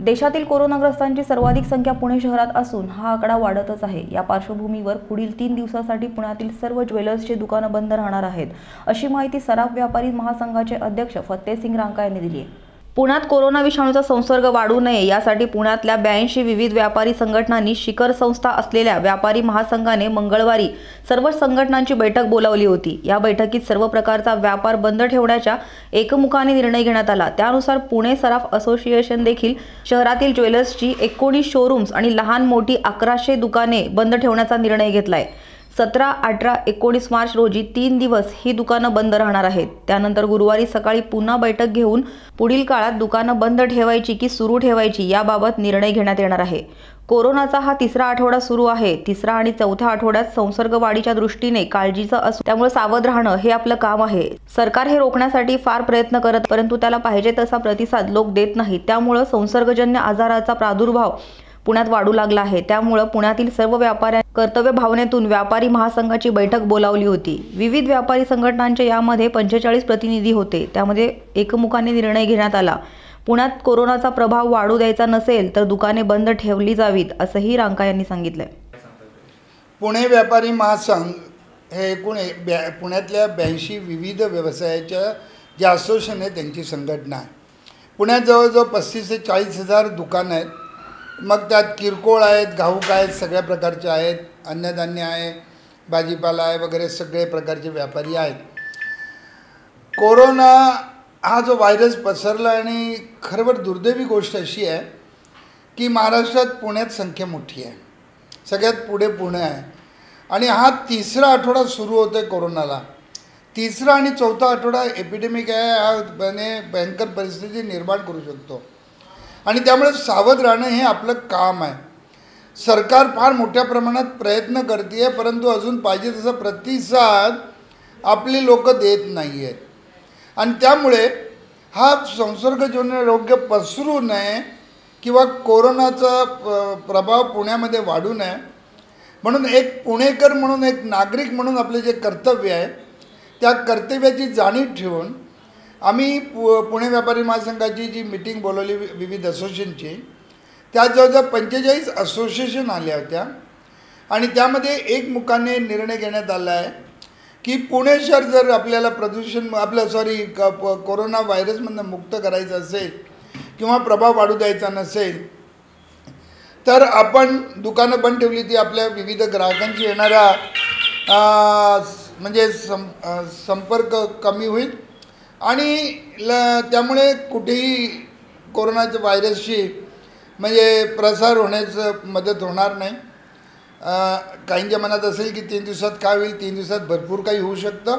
देशातील कोरोनाग्रस्तांची सर्वाधिक संख्या पुणे शहरात असून हा आकडा वाढतच आहे. या पार्श्वभूमीवर पुढील तीन दिवसासाठी पुण्यातील सर्व ज्वेलर्सचे दुकानं बंद राहणार आहेत अशी माहिती सराफ व्यापारी महासंघाचे अध्यक्ष फत्तेसिंग रांका यांनी दिली आहे. पुण्यात कोरोना विषाणूचा संसर्ग वाढू नये यासाठी पुण्यातल्या ब्याऐंशी विविध व्यापारी संघटनांनी शिखर संस्था असलेल्या व्यापारी महासंघाने मंगळवारी सर्व संघटनांची बैठक बोलावली होती. या बैठकीत सर्व प्रकारचा व्यापार बंद ठेवण्याच्या एकमुखाने निर्णय घेण्यात आला. त्यानुसार पुणे सराफ असोसिएशन देखील शहरातील ज्वेलर्सची एकोणीस शोरूम्स आणि लहान मोठी अकराशे दुकाने बंद ठेवण्याचा निर्णय घेतलाय. सतरा अठरा एकोणीस मार्च रोजी तीन दिवस ही दुकानं बंद राहणार आहेत. त्यानंतर गुरुवारी सकाळी पुन्हा बैठक घेऊन पुढील काळात दुकानं बंद ठेवायची की सुरू ठेवायची याबाबत निर्णय घेण्यात येणार आहे. कोरोनाचा हा तिसरा आठवडा सुरू आहे. तिसरा आणि चौथ्या आठवड्यात संसर्ग वाढीच्या दृष्टीने काळजीचं असून त्यामुळे सावध राहणं हे आपलं काम आहे. सरकार हे रोखण्यासाठी फार प्रयत्न करत परंतु त्याला पाहिजे तसा प्रतिसाद लोक देत नाही त्यामुळं संसर्गजन्य आजाराचा प्रादुर्भाव पुण्यात वाढू लागला आहे. त्यामुळं पुण्यातील सर्व व्यापाऱ्या कर्तव्य भावनेतून व्यापारी महासंघाची बैठक बोलावली होती. विविध व्यापारी संघटनांचे यामध्ये पंचेचाळीस प्रतिनिधी होते. त्यामध्ये एकमुखाने निर्णय घेण्यात आला. पुण्यात कोरोनाचा प्रभाव वाढू द्यायचा नसेल तर दुकाने बंद ठेवली जावीत असंही रांका यांनी सांगितलंय. पुणे व्यापारी महासंघ हे एकूण ब्या पुण्यातल्या ब्याऐंशी विविध व्यवसायाच्या जे असोसिएशन आहे त्यांची संघटना आहे. पुण्यात जवळजवळ पस्तीस ते चाळीस हजार दुकानं आहेत. मग त्यात किरकोळ आहेत घाऊक आहेत सगळ्या प्रकारचे आहेत अन्नधान्य आहे भाजीपाला आहे वगैरे सगळे प्रकारचे व्यापारी आहेत. कोरोना हा जो व्हायरस पसरला आणि खरोबर दुर्दैवी गोष्ट अशी आहे की महाराष्ट्रात पुण्यात संख्या मोठी आहे. सगळ्यात पुढे पुणे आहे. आणि हा तिसरा आठवडा सुरू होतो आहे कोरोनाला. तिसरा आणि चौथा आठवडा एपिडेमिक आहे हा बने भयंकर परिस्थिती निर्माण करू शकतो. आणि त्यामुळे सावध राहणं हे आपलं काम आहे. सरकार फार मोठ्या प्रमाणात प्रयत्न करते आहे परंतु अजून पाहिजे तसा प्रतिसाद आपली लोक देत नाही आहेत आणि त्यामुळे हा संसर्गजन्य आरोग्य पसरू नये किंवा कोरोनाचा प- प्रभाव पुण्यामध्ये वाढू नये. म्हणून एक पुणेकर म्हणून एक नागरिक म्हणून आपले जे कर्तव्य आहे त्या कर्तव्याची जाणीव ठेवून आम्ही पु पुणे व्यापारी महासंघाची जी मिटिंग बोलवली विविध असोसिएशनची त्यात जवळजवळ पंचेचाळीस असोसिएशन आल्या होत्या. आणि त्यामध्ये एकमुखाने निर्णय घेण्यात आला आहे की पुणे शहर जर आपल्याला प्रदूषण आपलं सॉरी क प- कोरोना व्हायरसमधनं मुक्त करायचं असेल किंवा प्रभाव वाढू द्यायचा नसेल तर आपण दुकानं बंद ठेवली ती आपल्या विविध ग्राहकांची येणारा म्हणजे सं संपर्क कमी होईल. आणि ल त्यामुळे कुठेही कोरोनाच्या व्हायरसची म्हणजे प्रसार होण्याचं मदत होणार नाही. काहींच्या मनात असेल की तीन दिवसात काय होईल तीन दिवसात भरपूर काही होऊ शकतं.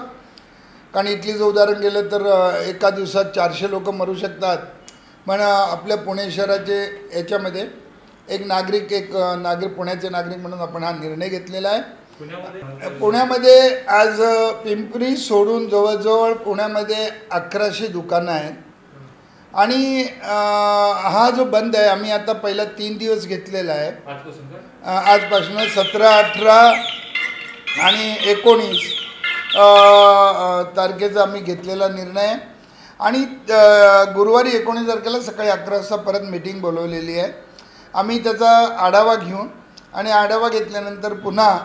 कारण इथली जर उदाहरण गेलं तर एका दिवसात चारशे लोक मरू शकतात. पण आपल्या पुणे शहराचे याच्यामध्ये एक नागरिक एक नागरिक पुण्याचे नागरिक म्हणून आपण हा निर्णय घेतलेला आहे. पुण्यामध्ये आज पिंपरी सोडून जवळजवळ पुण्यामध्ये अकराशे दुकानं आहेत. आणि हा जो बंद आहे आम्ही आता पहिला तीन दिवस घेतलेला आहे. आजपासून सतरा अठरा आणि एकोणीस तारखेचा आम्ही घेतलेला निर्णय. आहे आणि गुरुवारी एकोणीस तारखेला सकाळी अकरा वाजता परत मिटिंग बोलवलेली आहे. आम्ही त्याचा आढावा घेऊन आणि आढावा घेतल्यानंतर पुन्हा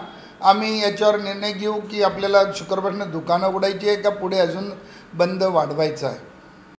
आम्ही याच्यावर निर्णय घेऊ की आपल्याला शुक्रवारनं दुकानं उघडायची आहे का? पुढे अजून बंद वाढवायचं आहे.